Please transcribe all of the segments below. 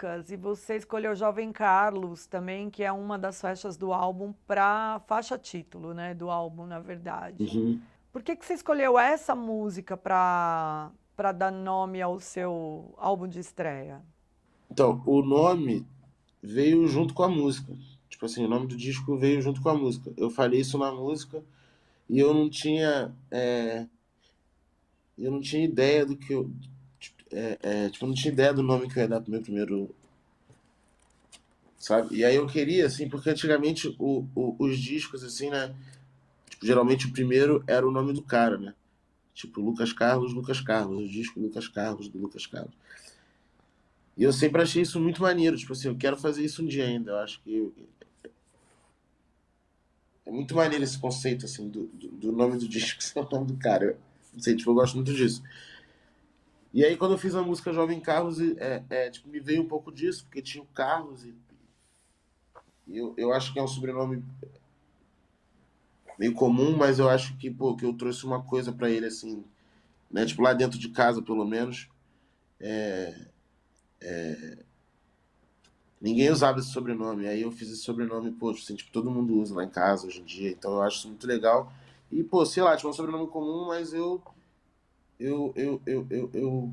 músicas e você escolheu Jovem Carlos também, que é uma das faixas do álbum para faixa título, né, do álbum, na verdade. Uhum. Por que, que você escolheu essa música para para dar nome ao seu álbum de estreia? Então, o nome veio junto com a música. Tipo assim, o nome do disco veio junto com a música. Eu falei isso na música e eu não tinha. É, eu não tinha ideia do que eu. É, é, tipo, eu não tinha ideia do nome que eu ia dar pro meu primeiro. Sabe? E aí eu queria, assim, porque antigamente o, o, os discos, assim, né? Tipo, geralmente o primeiro era o nome do cara, né? Tipo, Lucas Carlos, Lucas Carlos, o disco Lucas Carlos, do Lucas Carlos. E eu sempre achei isso muito maneiro, tipo assim, eu quero fazer isso um dia ainda. Eu acho que é muito maneiro esse conceito, assim, do, do, do nome do disco ser o nome do cara. Eu, não sei, tipo, eu gosto muito disso. E aí, quando eu fiz a música Jovem Carlos, é, é, tipo, me veio um pouco disso, porque tinha o Carlos e, eu, eu acho que é um sobrenome meio comum, mas eu acho que, pô, que eu trouxe uma coisa para ele, assim, né, tipo, lá dentro de casa, pelo menos, é, é, Ninguém usava esse sobrenome. Aí eu fiz esse sobrenome, pô, assim, tipo, todo mundo usa lá em casa hoje em dia. Então eu acho isso muito legal. E, pô, sei lá, tipo, é um sobrenome comum, mas eu. Eu, eu, eu, eu, eu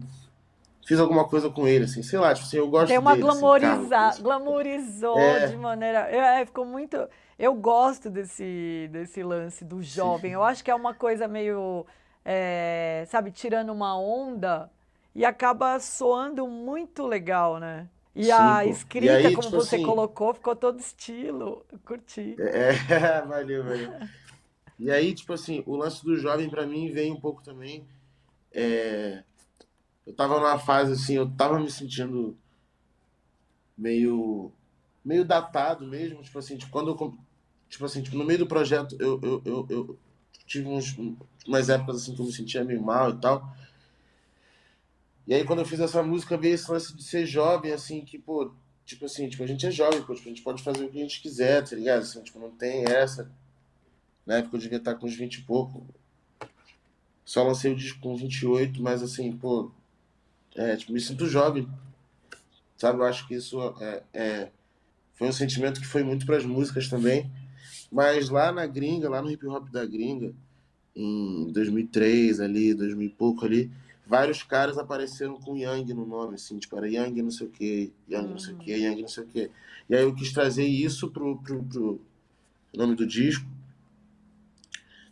fiz alguma coisa com ele, assim, sei lá, tipo assim, eu gosto Tem uma dele, glamoriza, assim, glamorizou é. de maneira. É, ficou muito. Eu gosto desse, desse lance do jovem. Eu acho que é uma coisa meio. É, sabe, tirando uma onda e acaba soando muito legal, né? E Sim, a escrita, E aí, como tipo você assim, colocou, ficou todo estilo. Eu curti. É, valeu, valeu. E aí, tipo assim, o lance do jovem pra mim veio um pouco também. É, eu tava numa fase assim, eu tava me sentindo meio meio datado mesmo, tipo assim, tipo, quando eu tipo assim, tipo, no meio do projeto eu, eu, eu, eu tive uns, umas épocas assim que eu me sentia meio mal e tal. E aí quando eu fiz essa música veio esse lance de ser jovem, assim, que, pô, tipo assim, tipo, a gente é jovem, pô, tipo, a gente pode fazer o que a gente quiser, tá ligado? Assim, tipo, não tem essa. Na época eu devia estar com uns 20 e pouco. Só lancei o disco com 28, mas assim, pô, é, tipo, me sinto jovem, sabe? Eu acho que isso é, é- foi um sentimento que foi muito para as músicas também. Mas lá na gringa, lá no hip hop da gringa, em 2003 ali, 2000 e pouco ali, vários caras apareceram com Yang no nome, assim, tipo, era Yang não sei o que, Yang não sei o que, Yang não sei o que. E aí eu quis trazer isso pro, pro, pro nome do disco,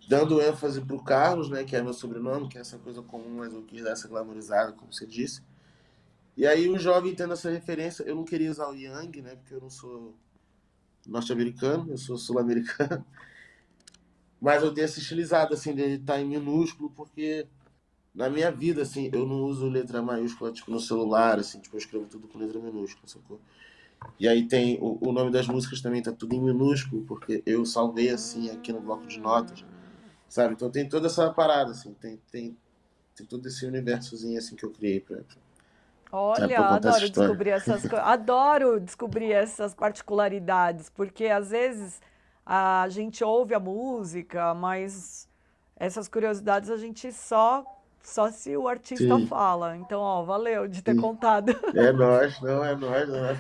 dando ênfase pro Carlos, né, que é meu sobrenome, que é essa coisa comum, mas eu quis dar essa glamorizada, como você disse. E aí o jovem tendo essa referência, eu não queria usar o Yang, né, porque eu não sou norte-americano, eu sou sul-americano. Mas eu dei essa estilizada, assim, dele estar em minúsculo, porque na minha vida, assim, eu não uso letra maiúscula, tipo, no celular, assim, tipo, eu escrevo tudo com letra minúscula, sacou? E aí tem, o, o nome das músicas também tá tudo em minúsculo, porque eu salvei, assim, aqui no bloco de notas, sabe? Então tem toda essa parada, assim, tem, tem, tem todo esse universozinho, assim, que eu criei pra... pra- Olha, essa adoro história. descobrir essas coisas. Adoro descobrir essas particularidades, porque às vezes a gente ouve a música, mas essas curiosidades a gente só só se o artista Sim, fala. Então, ó, valeu de ter sim. contado. É nóis, não, é nóis, não é